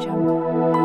Jungle.